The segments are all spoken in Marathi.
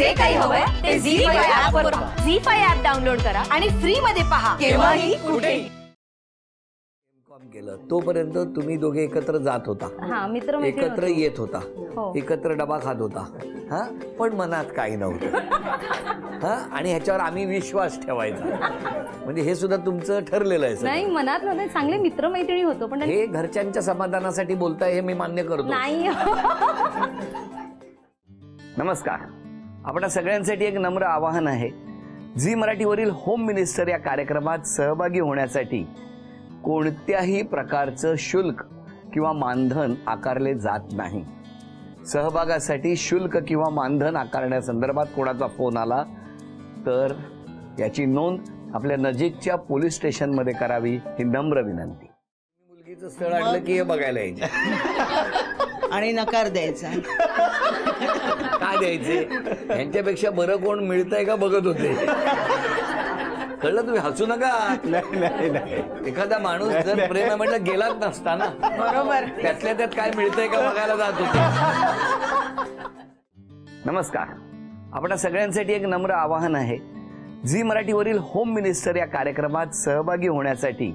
जे काही हवंय ते झी फाय ऍप वर झी फाय ऍप डाउनलोड करा आणि फ्री मध्ये पहा. केव्हाही कुठेही कॉम केलं. तोपर्यंत तुम्ही दोघे एकत्र जात होता. हा मित्र एकत्र येत होता. हो. एकत्र डबा खात होता. हा? पण मनात काही नव्हतं. हा? आणि ह्याच्यावर आम्ही विश्वास ठेवायचा. म्हणजे हे सुद्धा तुमचं ठरलेलं आहे सगळं. नाही मनात नव्हते. चांगले मित्र मैत्रिणी होतो पण हे घरच्यांच्या समाधानासाठी बोलताय हे मी मान्य करतो. नाही. नमस्कार. आपणा सगळ्यांसाठी एक नम्र आवाहन आहे. झी मराठीवरील होम मिनिस्टर या कार्यक्रमात सहभागी होण्यासाठी कोणत्याही प्रकारचं शुल्क किंवा मानधन आकारले जात नाही. सहभागासाठी शुल्क किंवा मानधन आकारण्यासंदर्भात कोणाचा फोन आला तर याची नोंद आपल्या नजीकच्या पोलीस स्टेशनमध्ये करावी ही नम्र विनंती. मुलगीचं स्थळ आणलं की हे बघायला यायचे. आणि नकार द्यायचा. काय द्यायचे? यांच्यापेक्षा बरं कोण मिळतंय का बघत होते? कळलं तुम्ही? हसू नका. एखादा माणूस जर प्रेम म्हटलं गेलाच नसता ना. बरोबर. त्यातल्या त्यात काय मिळतंय का बघायला जात होते? नमस्कार. आपणा सगळ्यांसाठी एक नम्र आवाहन आहे. झी मराठीवरील होम मिनिस्टर या कार्यक्रमात सहभागी होण्यासाठी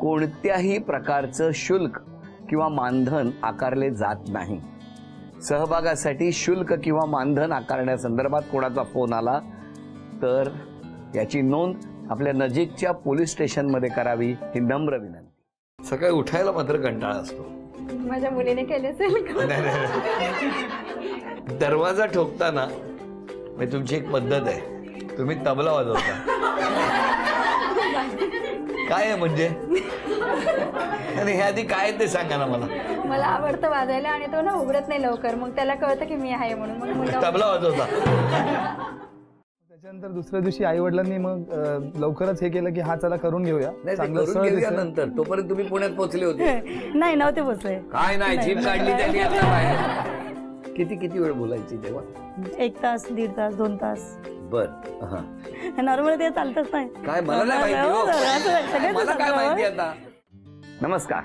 कोणत्याही प्रकारचं शुल्क किंवा मानधन आकारले जात नाही. सहभागासाठी शुल्क किंवा मानधन आकारण्यासंदर्भात कोणाचा फोन आला तर याची नोंद आपल्या नजीकच्या पोलीस स्टेशनमध्ये करावी ही नम्र विनंती. सकाळी उठायला मात्र कंटाळा असतो. माझ्या मुलीने केले असेल? दरवाजा ठोकताना म्हणजे तुमची एक पद्धत आहे. तुम्ही तबला वाजवता. काय आहे म्हणजे? आणि हे आधी काय ते सांगा ना मला. मला आवडतं वाजायला आणि तो ना उघडत नाही लवकर. मग त्याला कळतं की मी आहे म्हणून. मग मुलगा तबला वाजवता. त्याच्यानंतर दुसऱ्या दिवशी आई वडिलांनी मग अं, लवकरच हे केलं की हा चला करून घेऊया. नाही ते चांगलं करून स्थळ घेऊया दिसेल. नंतर. तोपर्यंत तुम्ही पुण्यात पोहोचले होते. नाही नव्हते पोचले काय नाही जीप काढली त्यांनी आता बाहेर. किती किती वेळ बोलायची तेव्हा? एक तास दीड तास दोन तास. बर हा. नॉर्मल ते चालतच नाही. काय मला नाही माहिती हो. मला काय माहिती आता? नमस्कार.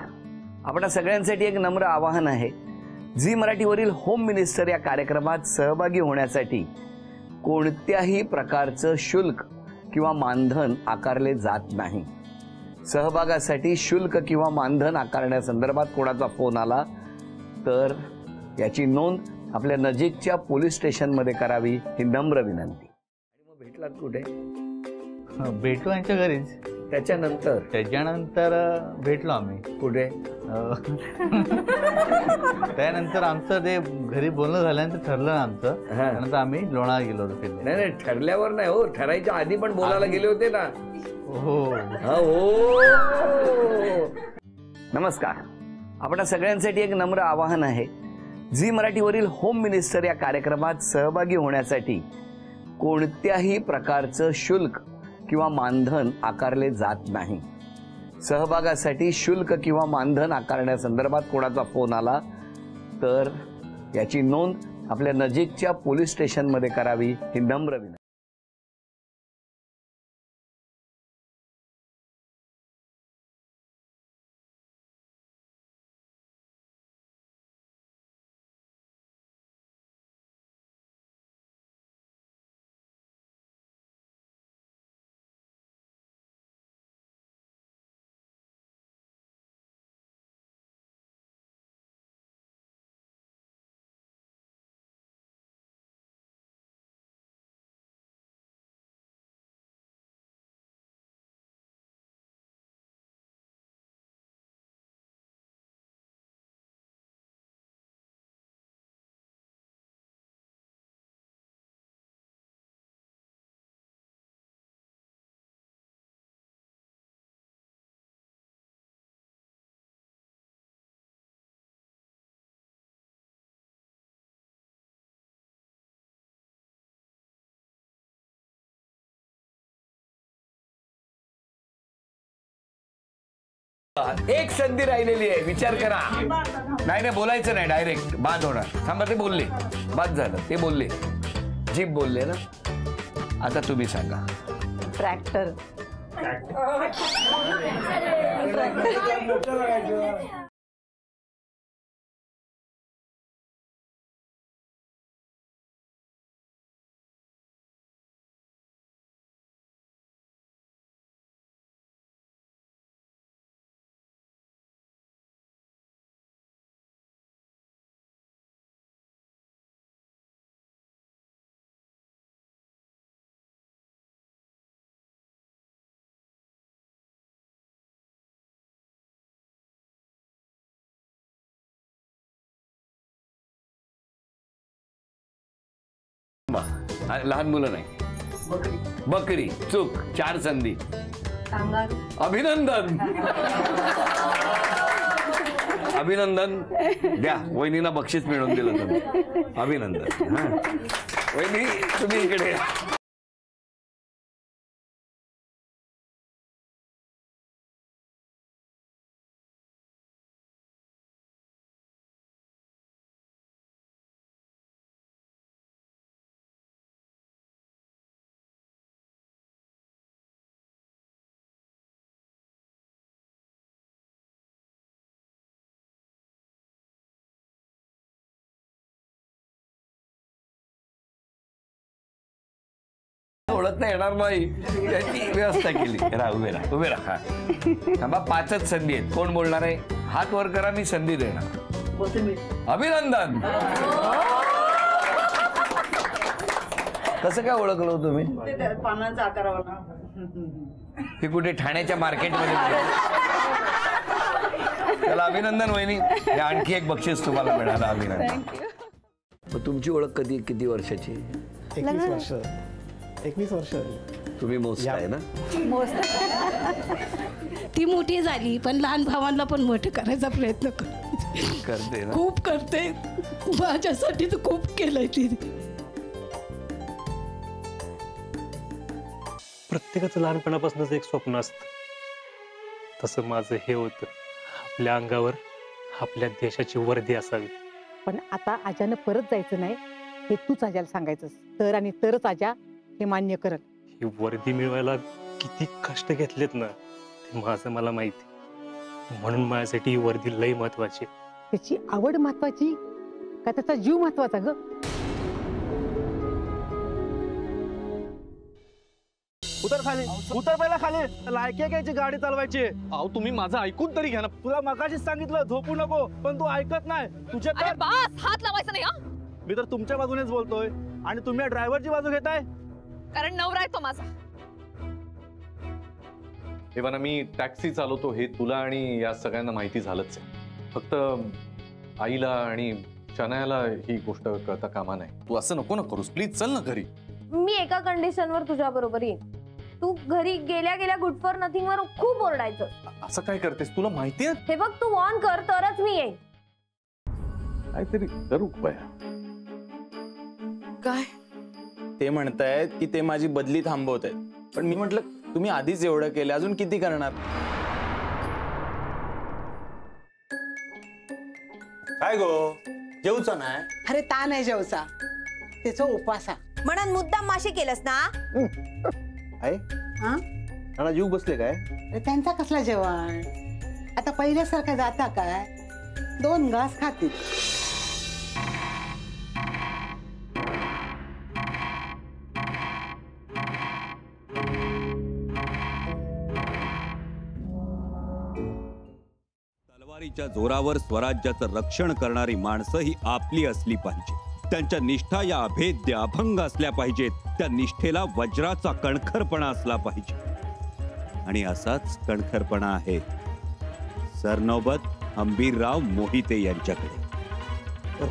आपणा सगळ्यांसाठी एक नम्र आवाहन आहे. झी मराठीवरील होम मिनिस्टर या कार्यक्रमात सहभागी होण्यासाठी कोणत्याही प्रकारचं शुल्क किंवा मानधन आकारले जात नाही. सहभागासाठी शुल्क किंवा मानधन आकारण्यासंदर्भात कोणाचा फोन आला तर याची नोंद आपल्या नजीकच्या पोलीस स्टेशनमध्ये करावी ही नम्र विनंती. आणि मग भेटलात कुठे? भेटलो यांच्या घरीच. त्याच्यानंतर? त्याच्यानंतर भेटलो आम्ही. कुठे? त्यानंतर आमचं ते घरी बोलणं झाल्यानंतर ठरलं ना आमचं. हा. त्यानंतर आम्ही लोणावळा गेलो होतो फिरले नाही नाही ठरल्यावर नाही हो. ठरायच्या आधी पण बोलायला गेले होते ना. हो. हा, हो. नमस्कार. आपणा सगळ्यांसाठी एक नम्र आवाहन आहे. झी मराठीवरील होम मिनिस्टर या कार्यक्रमात सहभागी होण्यासाठी कोणत्याही प्रकारचं शुल्क किंवा मानधन आकारले जात नाही. सहभागासाठी शुल्क किंवा मानधन आकारण्यासंदर्भात कोणाचा फोन आला तर याची नोंद आपल्या नजीकच्या पोलीस स्टेशनमध्ये करावी ही नम्र विनंती. एक संधी राहिलेली आहे विचार करा. नाही नाही बोलायचं नाही डायरेक्ट बाद होणार. थांबा ते बोलले. बाद झालं ते बोलले. जीप बोलले ना? आता तुम्ही सांगा. ट्रॅक्टर लहान मुलं नाही. बकरी. चूक चार संधी. अभिनंदन. अभिनंदन. द्या वहिनीला बक्षीस मिळवून दिलं तुम्ही. अभिनंदन. हा. वहिनी तुम्ही इकडे ओळखता येणार नाही त्याची व्यवस्था केली. राहा उभे राहा उभे राहा. थांबा पाचच संधी आहेत. कोण बोलणार आहे? हात वर करा मी संधी देणार. अभिनंदन. कसं काय ओळखलं हो तुम्ही? पानांचा कुठे ठाण्याच्या मार्केटमध्ये त्याला अभिनंदन वहिनी. आणखी एक बक्षीस तुम्हाला मिळालं अभिनंदन. तुमची ओळख कधी किती वर्षाची? एकवीस वर्ष. एकवीस वर्ष तुम्ही मोजताय ना? ती मोठी झाली पण लहान भावांना पण मोठं करायचा प्रयत्न कर करते ना? खूप करते. माझ्यासाठी तर खूप केलंय तिने प्रत्येकाचं लहानपणापासूनच एक स्वप्न असतं. तसं माझं हे होतं. आपल्या अंगावर आपल्या देशाची वर्दी असावी. पण आता आजानं परत जायचं नाही हे तूच आजाला सांगायचंस. तर आणि तरच आजा हे मान्य करत. ही वर्दी मिळवायला किती कष्ट घेतलेत ना ते माझं मला माहिती. म्हणून माझ्यासाठी ही वर्दी लई महत्वाची. त्याची आवड महत्वाची का त्याचा जीव महत्त्वाचा ग? उतर खाली. उतर पहिला खाली. लायकी घ्यायची गाडी चालवायची. अहो तुम्ही माझं ऐकून तरी घ्या ना. तुला मगाशीच सांगितलं झोपू नको. पण तू ऐकत नाही. तुझे अरे बास हात लावायचा नाही हा? मी तर तुमच्या बाजूनेच बोलतोय. आणि तुम्ही ड्रायव्हरची बाजू घेताय? कारण नवरा आहे तो माझा. एव्हाना मी टॅक्सी चालवतो हे तुला आणि या सगळ्यांना माहिती झालंच आहे. फक्त आईला आणि शनायाला ही गोष्ट कळता कामा नाही तू असं नको ना करूस. प्लीज चल ना घरी. मी एका कंडिशनवर तुझ्या बरोबर येईन. तू घरी गेल्या गेल्या गुड फॉर नथिंग वर खूप ओरडायचं. असं काय करतेस? तुला माहिती आहे? हे बघ तू वॉर्न कर तरच मी येईन. काहीतरी करू बया. काय? ते म्हणतायत की ते माझी बदली थांबवत आहेत पण मी म्हटलं तुम्ही आधीच एवढं केलं अजून किती करणार? काय गो? जेवचा नाही? अरे ता नाही जेवचा. त्याचा उपासा म्हणून मुद्दाम माशी केलंस ना? आहे हा? मला जीव बसले काय? अरे त्यांचा कसला जेवण? आता पहिल्यासारखा जाता काय? दोन घास खातील. तलवारीच्या जोरावर स्वराज्याचं रक्षण करणारी माणसं ही आपली असली पाहिजे त्यांच्या निष्ठा या अभेद्य अभंग असल्या पाहिजेत. त्या निष्ठेला वज्राचा कणखरपणा असला पाहिजे. आणि असाच कणखरपणा आहे सरनौबत हंबीरराव मोहिते यांच्याकडे.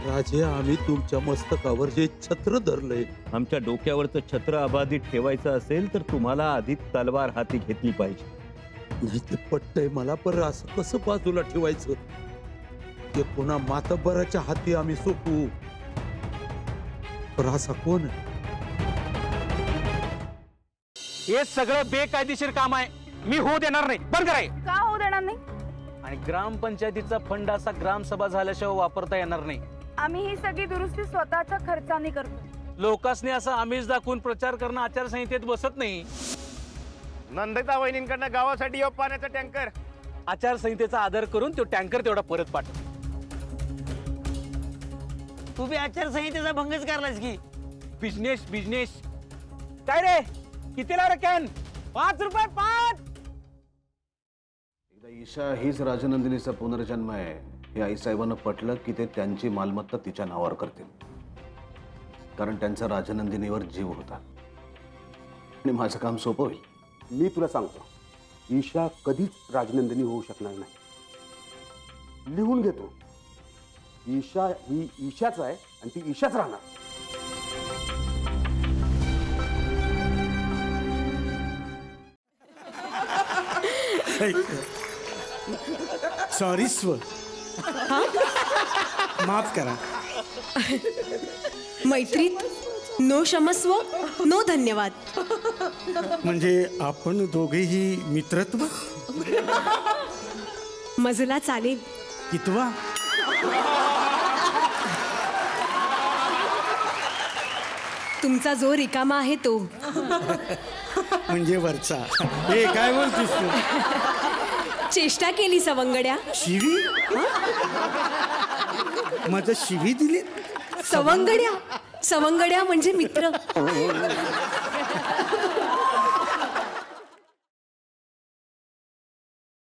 राजे आम्ही तुमच्या मस्तकावर जे छत्र धरले आमच्या डोक्यावरचं छत्र अबाधित ठेवायचं असेल तर तुम्हाला आधी तलवार हाती घेतली पाहिजे. नाही ते पटतंय मला पण असं कसं बाजूला ठेवायचं? ते पुन्हा मातब्बराच्या हाती आम्ही सोपू असा कोण? हे सगळं बेकायदेशीर काम आहे. मी होऊ देणार नाही. बंद कराय. का होऊ देणार नाही? आणि ग्रामपंचायतीचा फंड असा ग्रामसभा झाल्याशिवाय वापरता येणार नाही. आम्ही ही सगळी दुरुस्ती स्वतःच्या खर्चाने करतो. लोकांनी असं आमिष दाखवून प्रचार करणं आचारसंहितेत बसत नाही. नंदिता वहिनींकडनं गावासाठी यो पाण्याचा टँकर. आचारसंहितेचा आदर करून तो टँकर तेवढा परत पाठव. तू बी आचारसंहितेचा भंगच करलास की. Business business. काय रे? कितीला रे कॅन? पाच रुपये पाच! एकदा ईशा हीच राजनंदिनीचा पुनर्जन्म आहे. हे आईसाहेबांना पटलं की ते त्यांची मालमत्ता तिच्या नावावर करतील. कारण त्यांचा राजनंदिनीवर जीव होता. आणि माझं काम सोपं होईल. मी तुला सांगतो ईशा कधीच राजनंदिनी होऊ शकणार नाही. लिहून घेतो. ईशा ही ईशाच आहे आणि ती ईशाच राहणार. सॉरी स्व माफ करा. मैत्रीत? नो क्षमस्व नो धन्यवाद. म्हणजे आपण दोघेही मित्रत्व? मजला चालेल कितवा? तुमचा जो रिकामा आहे तो. म्हणजे वरचा. हे काय बोलतीस तू? चेष्टा केली सवंगड्या. शिवी? माझं शिवी दिली? सवंगड्या. सवंगड्या म्हणजे मित्र.